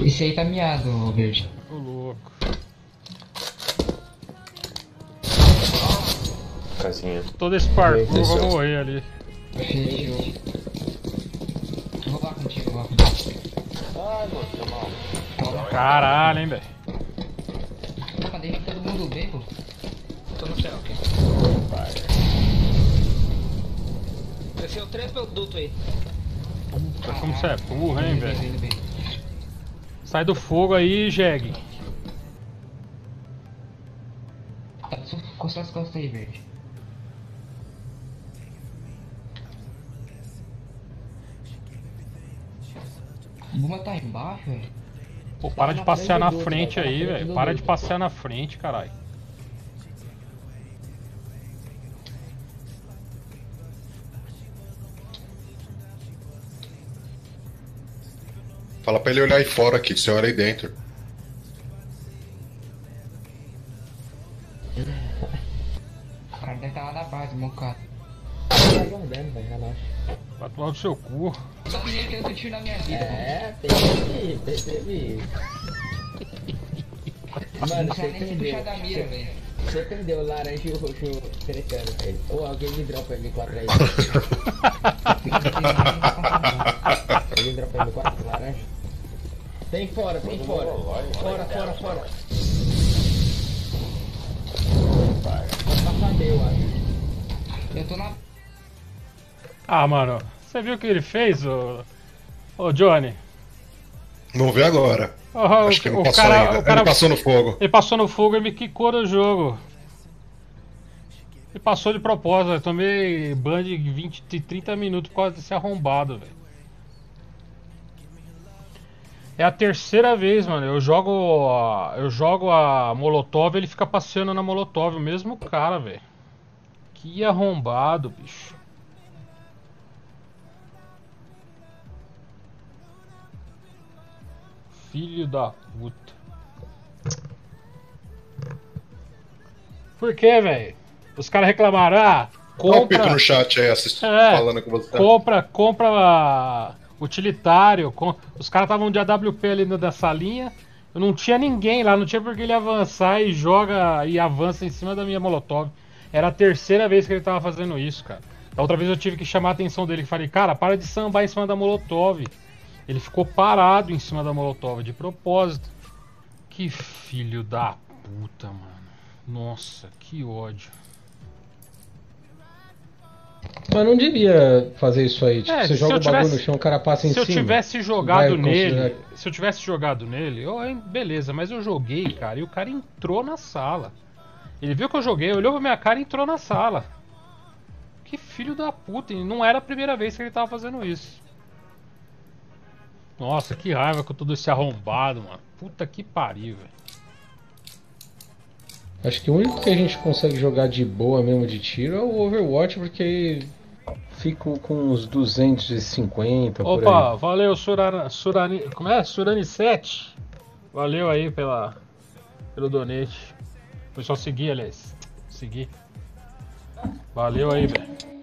Esse aí tá miado, verde. Ô louco. Casinha. Todo esse parkour, Desceu. vou morrer ali. Fechou. Vou lá contigo, vou lá contigo. Ai, mano, tá mal. Toma. Caralho, hein, velho. Opa, deixa todo mundo bem, pô. Tô no céu aqui. Desceu três produtos aí. Puta, como você é burro, hein, velho. Sai do fogo aí, Jeg. Tá, só coçar as costas aí, verde. Buma tá embaixo, velho. Pô, para de na passear na frente tá aí, velho. Para de passear na frente, caralho. Fala pra ele olhar aí fora aqui, você olha aí dentro. O cara deve estar lá na base, mocado. Tá aguardando, velho, relaxa. Vai tomar no seu cu. Só que tiro na minha vida. É, percebi, percebi. Mano, você perdeu. mira, Você- velho. Você perdeu o laranja e o roxo crescendo, velho. Ou alguém me dropa M4 aí. Alguém dropa M4 laranja? Tem fora, tem fora. Fora, fora, fora. Pode passar B, eu acho. Eu tô na. Ah, mano. Você viu o que ele fez, ô. Ô, Johnny? Vamos ver agora. Ô, Acho que o, não passou cara, ainda. cara Ele passou no fogo. Ele passou no fogo e me quicou no jogo. Ele passou de propósito, eu tomei ban de 20, de 30 minutos por causa desse arrombado, velho. É a terceira vez, mano. Eu jogo. a- Eu jogo a Molotov ele fica passeando na Molotov, o mesmo cara, velho. Que arrombado, bicho. Filho da puta. Por que, velho? Os caras reclamaram, ah, Olha o Pito compra, no chat aí, assist... É. falando com você. compra, compra utilitário. com- Os caras estavam de AWP ali na da salinha. Eu não tinha ninguém lá, não tinha por que ele avançar e joga e avança em cima da minha Molotov. Era a terceira vez que ele tava fazendo isso, cara. Da outra vez eu tive que chamar a atenção dele e falei, cara, para de sambar em cima da Molotov. Ele ficou parado em cima da Molotov de propósito. Que filho da puta, mano. Nossa, que ódio. Mas não devia fazer isso aí. Tipo, É, você se joga eu o bagulho tivesse- no chão, o cara passa em se eu cima. tivesse jogado nele, considerar- se eu tivesse jogado nele, eu, hein, beleza, mas eu joguei, cara, e o cara entrou na sala. Ele viu que eu joguei, olhou pra minha cara e entrou na sala. Que filho da puta, e não era a primeira vez que ele tava fazendo isso. Nossa, que raiva com todo esse arrombado, mano. Puta que pariu, velho. Acho que o único que a gente consegue jogar de boa mesmo de tiro é o Overwatch, porque fico com uns 250 por Opa, aí. valeu, Surani, Surani, como é? Surani 7. Valeu aí pela, pelo donate. Foi só seguir, aliás. Seguir. Valeu aí, velho.